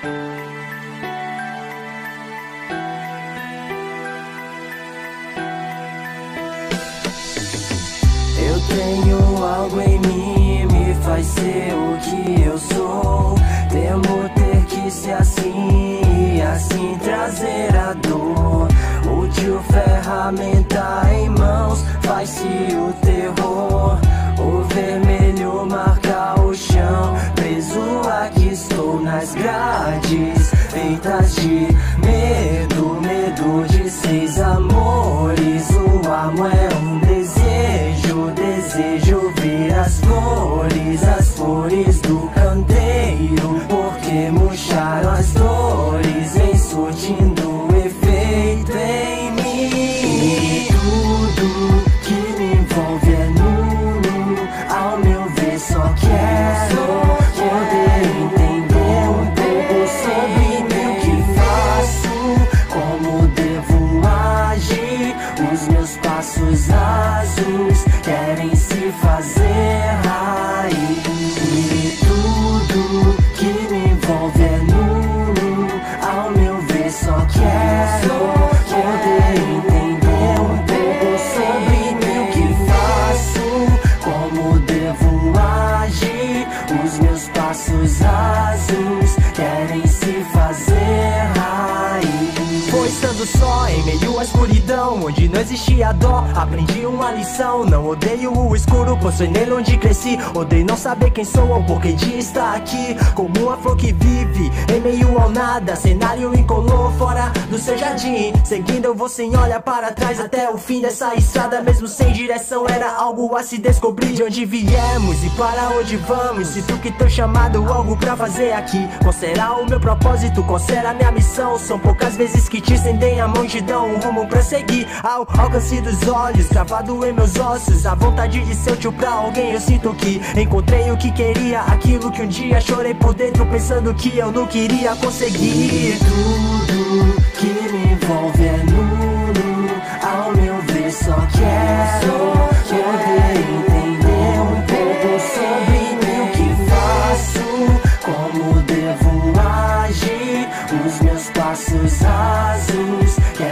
Eu tenho algo em mim, me faz ser o que eu sou. Temo ter que ser assim, e assim trazer a dor. Grades, feitas de azuis querem se fazer raiz. E tudo que me envolve é nulo, ao meu ver só quero poder entender um pouco sobre mim, o que faço, como devo agir. Os meus passos azuis só em meio à escuridão, onde não existia dó. Aprendi uma lição, não odeio o escuro, pois foi nele onde cresci. Odeio não saber quem sou ou porquê de estar aqui. Como uma flor que vive em meio ao nada, cenário incolor fora do seu jardim. Seguindo eu vou sem olhar para trás até o fim dessa estrada, mesmo sem direção. Era algo a se descobrir de onde viemos e para onde vamos. Se tu que teu chamado, algo pra fazer aqui. Qual será o meu propósito? Qual será a minha missão? São poucas vezes que te estendem a mão e te dão um rumo pra seguir. Ao alcance dos olhos, gravado em meus ossos. A vontade de ser útil pra alguém, eu sinto que encontrei o que queria. Aquilo que um dia chorei por dentro, pensando que eu não queria conseguir. vasos.